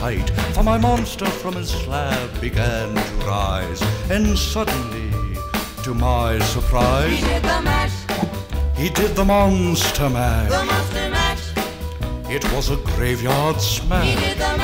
sight, for my monster from his slab began to rise. And suddenly, to my surprise, He did the mash, he did the monster mash. the monster mash. It was a graveyard He did the